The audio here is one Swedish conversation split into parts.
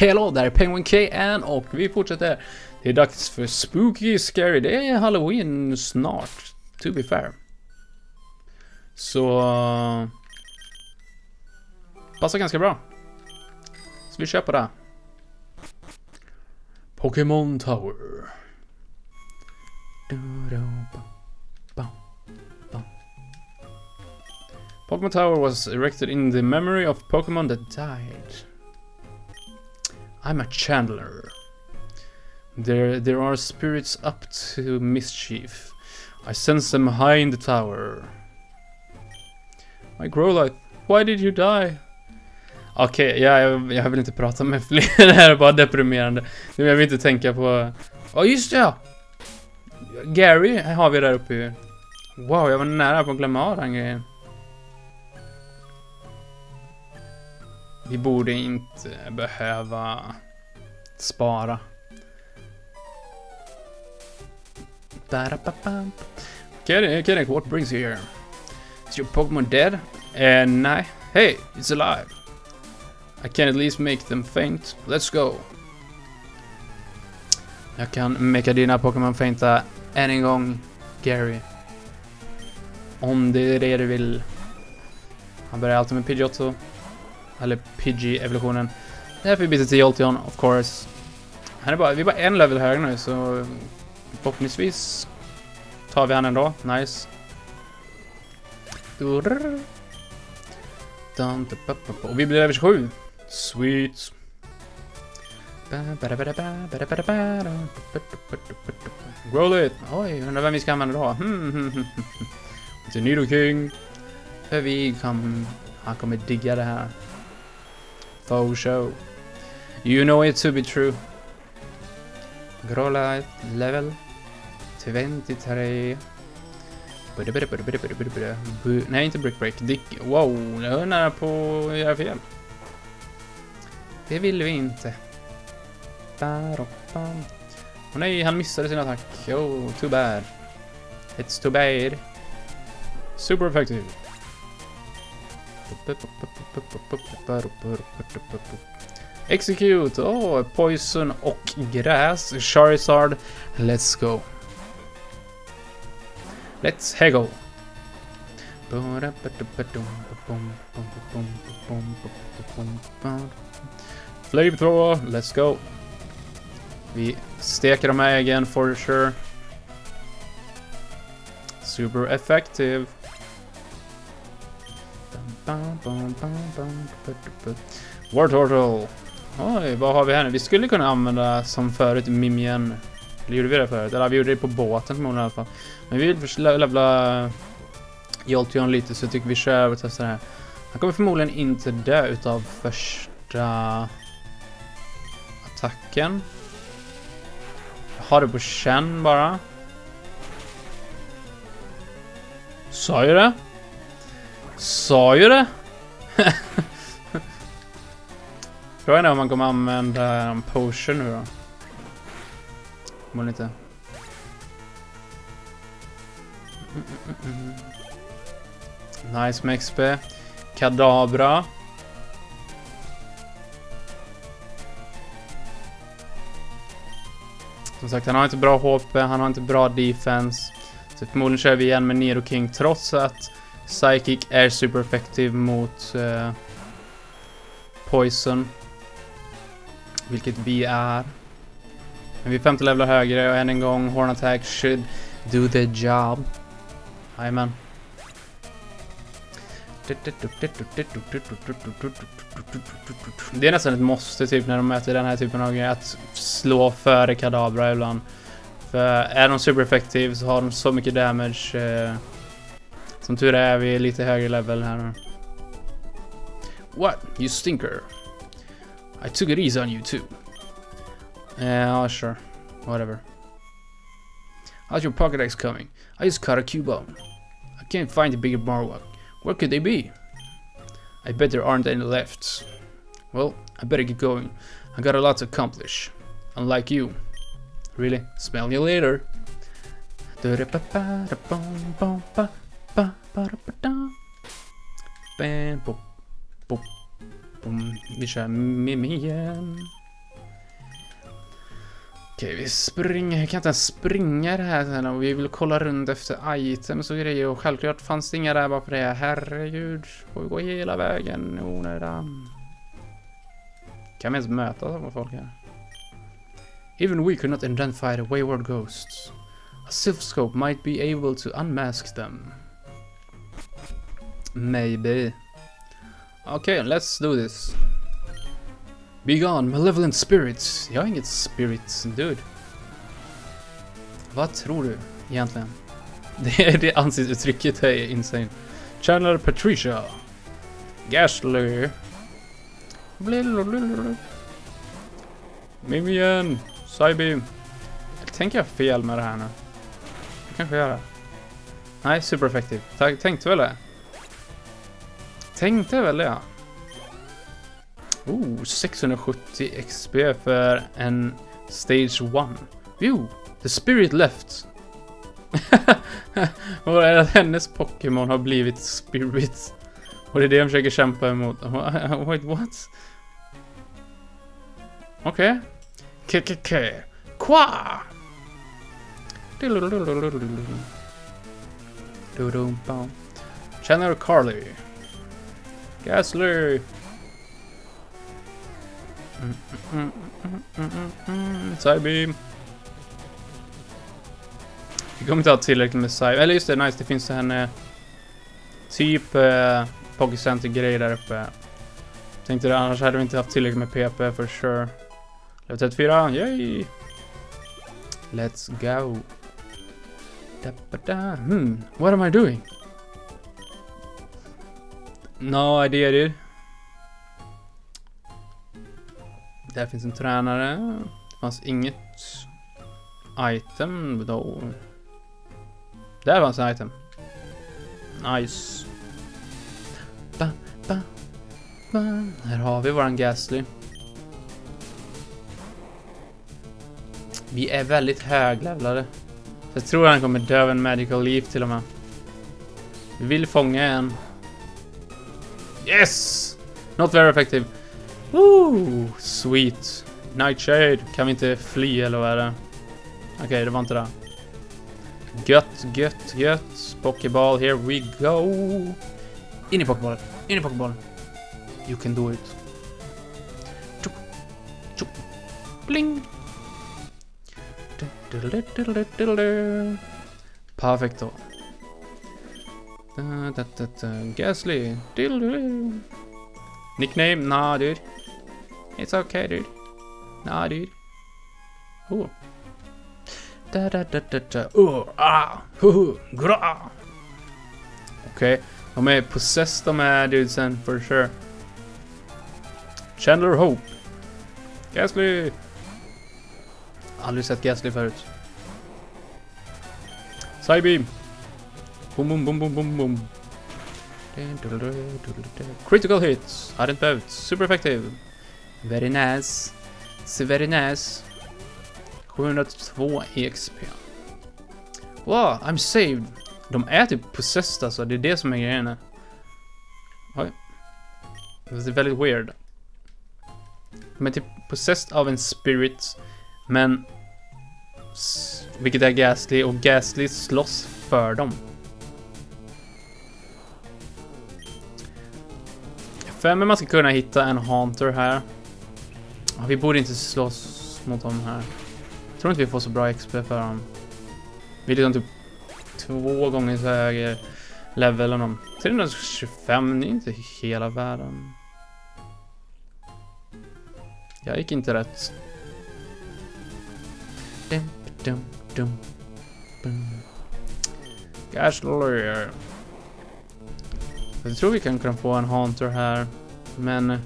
Hello, där är Penguin KN och vi fortsätter. Det är dags för Spooky Scary. Det är Halloween snart, to be fair. Så... Passar ganska bra. Så vi kör på det. Pokémon Tower. Pokémon Tower was erected in the memory of Pokémon that died. I'm a Chandler. There, there are spirits up to mischief. I sense them high in the tower. My Growlithe, why did you die? Okej, okay, ja, jag, jag vill inte prata med fler, det här är bara deprimerande. Jag vill inte tänka på... Ja, oh, just det ja! Gary har vi där uppe Wow, jag var nära på att glömma av den grejen. Vi borde inte behöva spara. Kidding, kidding, what brings you here? Is your Pokemon dead? Uh, nej. Hey, it's alive. I can at least make them faint. Let's go. Jag kan meka dina Pokémon fainta än en gång, Gary. Om det är det du vill. Han börjar alltid med Pidgeotto. Eller Pidgey-evolutionen. Därför byter till Jolteon, of course. Han är bara, vi är bara en level högre nu, så förhoppningsvis tar vi han ändå. Nice. Och vi blir level 27. Sweet. Roll it! Oj, undrar vem vi ska använda då? Hmm, hmm, hmm, hmm, hmm. The Nido King. För vi kan... Han kommer digga det här. For show. You know it to be true. Growlite level 23. Nej, inte Brick Break. Dick. Wow, jag är nära på att göra fel. Det vill vi inte. Åh oh, nej, han missade sin attack. Oh, too bad. It's too bad. Super effective. Execute! Oh, Poison och gräs. Charizard. Let's go. Let's haggle. Flamethrower, let's go. Vi steker dem här igen for sure. Super effective. War Turtle. Oj, vad har vi här nu? Vi skulle kunna använda som förut Mimien. Eller gjorde vi det förut? Eller vi gjorde det på båten förmodligen i alla fall. Men vi vill levla Jolteon lite så jag tycker vi kör och testar det här. Han kommer förmodligen inte dö utav första attacken. Jag har det på känn bara. Sa ju det? Sa ju det? Frågan är om man kommer använda en potion nu då. Förmodligen inte. Nice med XP. Kadabra. Som sagt, han har inte bra HP, han har inte bra defense. Så förmodligen kör vi igen med Nero King trots att Psychic är super effektiv mot uh, Poison. Vilket vi är. Men vi är 50 levelar högre och än en gång Horn Attack should do the job. Jajamän. Det är nästan ett måste typ när de möter den här typen av grejer att slå före Kadabra ibland. För är de super effektiv så har de så mycket damage. Eh, som tur är vi lite högre level här nu. What? You stinker. I took it easy on you too. Yeah, sure. Whatever. How's your Pokédex coming? I just caught a Cubone. I can't find the bigger Marowak. Where could they be? I bet there aren't any left. Well, I better get going. I got a lot to accomplish. Unlike you. Really? Smell you later. Vi kör Mim igen. Okej, vi springer. Jag kan inte ens springa det här sen vi vill kolla runt efter items och grejer och självklart fanns det inga där bara för det. Herregud. Får vi gå hela vägen i onödan? Kan vi ens möta samma folk här? Even we could not identify the wayward ghosts. A silphscope might be able to unmask them. Maybe. Okay, let's do this. Be gone, malevolent spirits. Jag är inget spirits, dude. Vad tror du egentligen? Det, det ansiktsuttrycket är insane. Chandler Patricia. Gasly. Mimian. Psybeam. Tänker jag fel med det här nu? Jag kanske gör det. Nej, supereffektiv. Tänkte väl det. Tänkte väl det, ja. Oh, 670 XP för en Stage 1. Jo, the spirit left. Vad är det att hennes Pokémon har blivit spirit. Och det är det jag försöker kämpa emot. Wait, what? Okej. Okay. KKK. Qua! Känner Carly. Mm, Psybeam. Vi kommer inte ha tillräckligt med Psybeam. Eller just det, nice. Det finns en eh, typ eh, Pokécenter-grej där uppe. Tänkte det, annars hade vi inte haft tillräckligt med PP for sure. Level 34, yay! Let's go. Da, ba, da. Hmm, what am I doing? No idea dude. Där finns en tränare. Det fanns inget item då. Där fanns en item. Nice. Ba, ba, ba. Här har vi våran Gasly. Vi är väldigt höglevlade. Jag tror han kommer dö av en Magical Leaf till och med. Vi vill fånga en. Yes! Not very effective. Woo! Sweet. Nightshade. Kan vi inte fly eller vad är det? Okej, okay, det var inte det. Gött, gött, gött. Pokéball, here we go. In i Pokéballen. In i Pokéballen. You can do it. Tjup, tjup. Bling. Perfekto. Gasly. Nickname? Nah, dude. It's okay, dude. Nah, dude. Oh. Da da da da da. Oh, ah, hu, gra. Okej, okay. de är possessed de här dudesen, for sure. Chandler Hope. Gasly. Aldrig sett Gasly förut. Psybeam. Boom, boom, boom, boom, boom, boom. Critical hits. Hade inte behövt. Super effective. Very nice. Very nice. 702 EXP. Wow, I'm saved. De är typ possessed alltså. Det är det som är grejen. Oj. Det är väldigt weird. De är typ possessed av en spirit. Men... Vilket är Gasly och Gasly slåss för dem. För men man ska kunna hitta en Haunter här. Vi borde inte slåss mot dem här. Jag tror inte vi får så bra XP för dem. Vi är liksom typ två gånger så högre level än dem. 325, det är inte hela världen. Jag gick inte rätt. Dum, dum, dum, Gasly. Jag tror vi kan kunna få en Haunter här. Men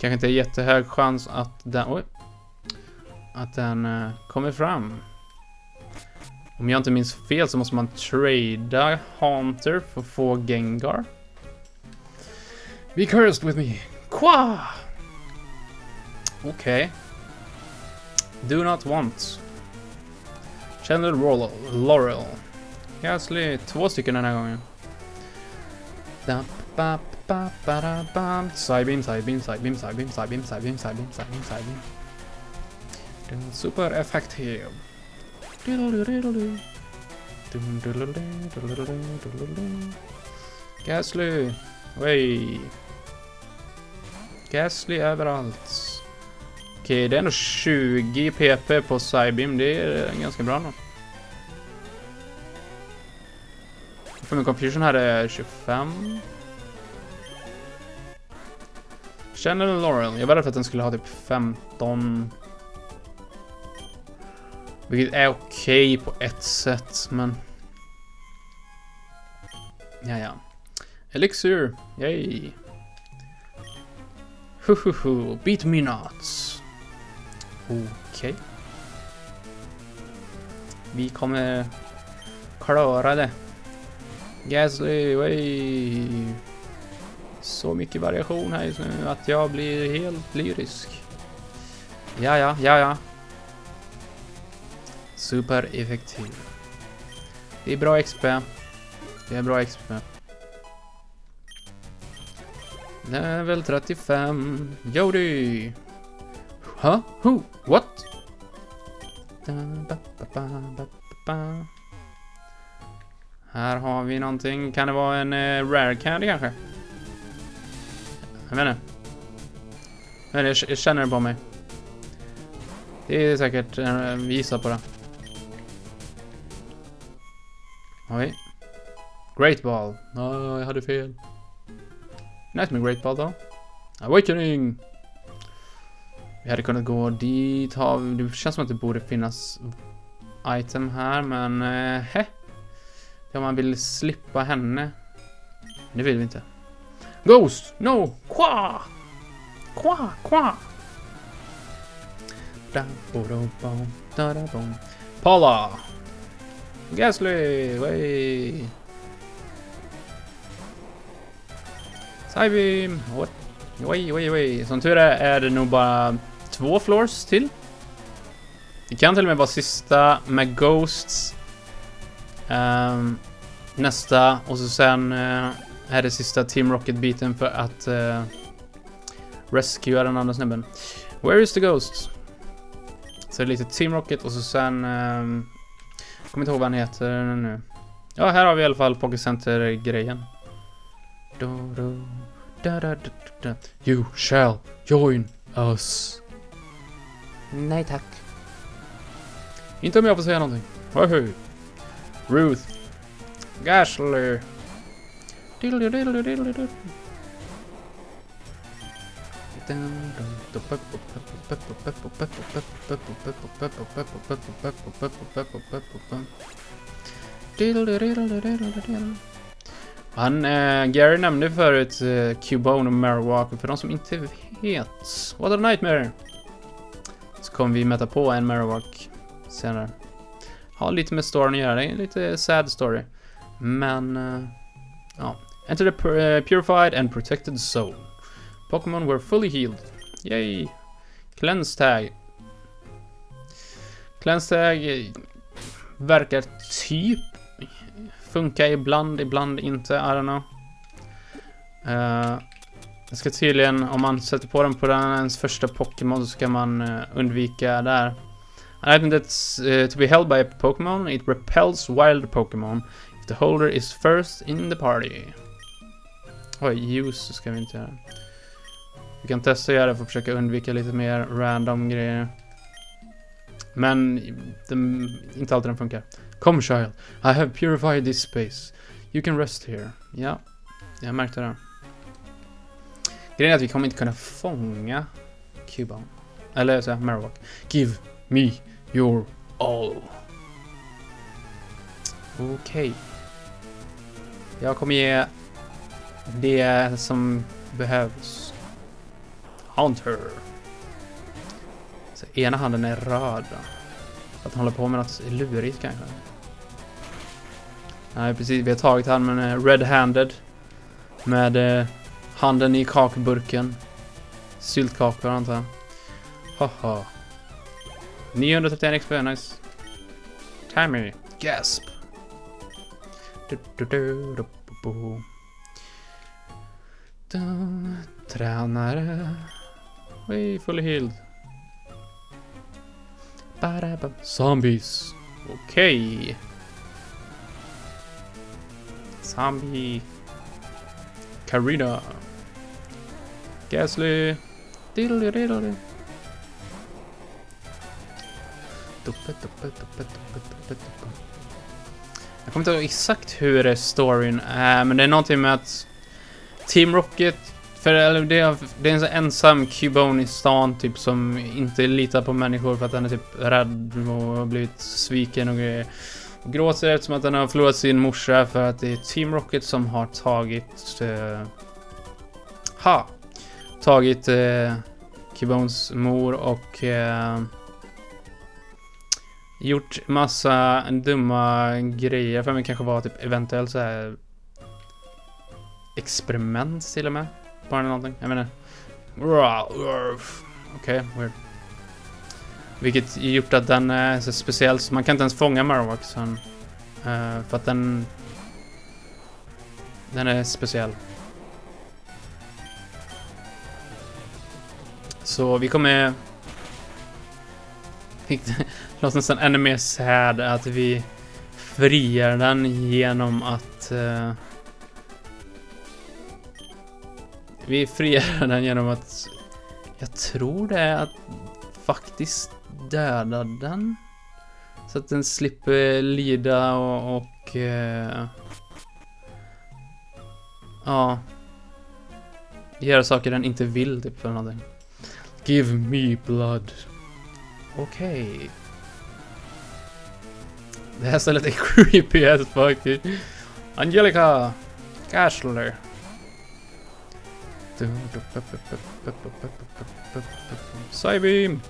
kanske inte är jättehög chans att den, oj, att den uh, kommer fram. Om jag inte minns fel så måste man trada Haunter för att få Gengar. Be cursed with me. Qua! Okej. Okay. Do not want. Chandler Laurel. Gasly, två stycken den här gången. Sidebeam, sidebeam, sidebeam, sidebeam, sidebeam, sidebeam, sidebeam, sidebeam, sidebeam. Den är Supereffektiv. Gasly. Oj. Gasly överallt. Okej, det är ändå 20 pp på Cybeam. Det är ganska bra nog. För min confusion här är 25. du Laurel. Jag var rädd för att den skulle ha typ 15. Vilket är okej på ett sätt, men... Ja, ja. Elixir. Yay. Huhuhu. Beat me not. Okej. Vi kommer klara det. Gasly, way. Så mycket variation här just nu att jag blir helt lyrisk. Ja, ja, ja, ja. Supereffektiv. Det är bra XP. Det är bra XP. Level 35. Jody. Huh? Who? What? Da, ba, ba, ba, ba, ba. Här har vi någonting. Kan det vara en uh, rare candy kanske? Jag vet inte. Men jag, jag känner det på mig. Det är säkert, uh, vi gissar på det. Oj. Great ball. Ja, jag hade fel. Nice med Great ball då. Awakening! Vi hade kunnat gå dit. Det känns som att det borde finnas item här, men eh, he. Ja, man vill slippa henne. Det vill vi inte. Ghost! No! Qua! Qua! Qua! Da, bo, do, bom, da, da, bom. Paula! Gasly! Way! Cybeam! What? Way, way, way. Som tur är är det nog bara två floors till. Det kan till och med vara sista med Ghosts. Um, nästa och så sen uh, är det sista Team Rocket-biten för att uh, rescua den andra snubben. Where is the Ghost? Så det är lite Team Rocket och så sen... Um, jag kommer inte ihåg vad han heter nu. Ja, här har vi i alla fall Pocket Center-grejen. You shall join us. Nej tack. Inte om jag får säga någonting. Woho! Ruth. Gashler. Han, eh, Gary nämnde förut eh, Cubone och Marowak. För de som inte vet. What a nightmare! Så kommer vi mäta på en Marowak senare. Har lite med storyn att göra. Det är en lite sad story. Men, eh, ja. Enter the eh, purified and protected zone. Pokémon were fully healed. Yay! Cleanse tag. Cleanse tag eh, verkar typ funka ibland, ibland inte. I don't know. Uh, jag ska tydligen, om man sätter på den på den ens första Pokémon så ska man uh, undvika där. An item that's uh, to be held by a Pokémon, it repels wild Pokémon if the holder is first in the party. Oj, use ska vi inte göra. Vi kan testa att göra det för att försöka undvika lite mer random grejer. Men den, inte alltid den funkar. Come child, I have purified this space. You can rest here. Ja, jag märkte det. Grejen är att vi kommer inte kunna fånga Cubone. Eller så Marowak. Give me your all. Okej. Okay. Jag kommer ge det som behövs. Hunter. Så ena handen är röd. Att han håller på med något lurigt kanske. Nej precis, vi har tagit han med red-handed. Med eh, handen i kakburken. Syltkakor antar jag. Haha. 931 XP, nice. Timmy, gasp. Du, du, du, du, bu, bu. Tränare. Oj, fully healed. Ba-da-ba. Zombies. Okej. Zombie. Karina. Gasly. Diddly diddly. Jag kommer inte ihåg exakt hur storyn är, men det är någonting med att Team Rocket, för eller det, är, det är en ensam Cubone i stan typ som inte litar på människor för att han är typ rädd och har blivit sviken och grejer. Och gråter eftersom att han har förlorat sin morsa för att det är Team Rocket som har tagit... Eh, ha! Tagit eh, Cubones mor och... Eh, gjort massa dumma grejer. För mig kanske var typ eventuellt så här experiment till och med. På den eller någonting. Jag menar. Okej, okay, weird. Vilket gjort att den är så speciell så man kan inte ens fånga Marowaksen. Uh, för att den... Den är speciell. Så vi kommer... låter nästan ännu mer sad att vi friar den genom att... Uh, vi friar den genom att... Jag tror det är att faktiskt döda den. Så att den slipper lida och... och uh, ja. Göra saker den inte vill, typ, för någonting. Give me blood. Okej. Okay. Det a little creepy as fuck. dude. Angelica! Cashler. Psybeam!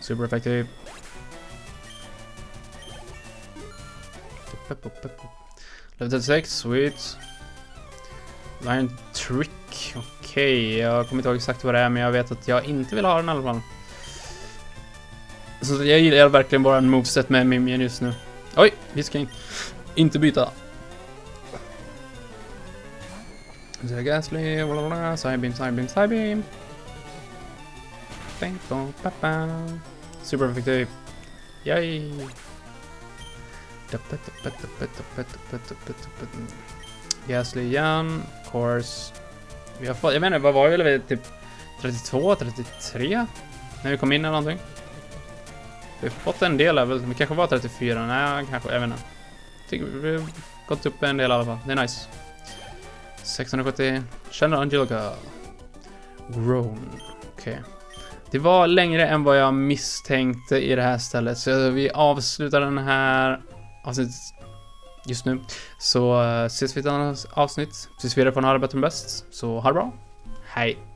Super effective. Level 36, sweet. Lion trick. Okej, okay, jag kommer inte ihåg exakt vad det är, men jag vet att jag inte vill ha den i alla fall. Så jag gillar verkligen bara en moveset med Mimien just nu. Oj, vi ska in. inte byta. Så Gasly, sidebeam, sidebeam, sidebeam. Bang, bong, pappa. Super effektiv. Yay! Gasly igen, of course. Vi har fått, jag vet inte, vad var vi? Eller typ 32, 33? När vi kom in eller någonting. Vi har fått en del level, vi kanske var 34, nej kanske, jag vet inte. Tycker vi har gått upp en del i alla fall, det är nice. 670, känner Angelica. Grown, okej. Okay. Det var längre än vad jag misstänkte i det här stället, så vi avslutar den här avsnittet just nu. Så eh, ses vi i ett annat avsnitt. Ses vidare får ni ha bäst. Så ha det bra. Hej!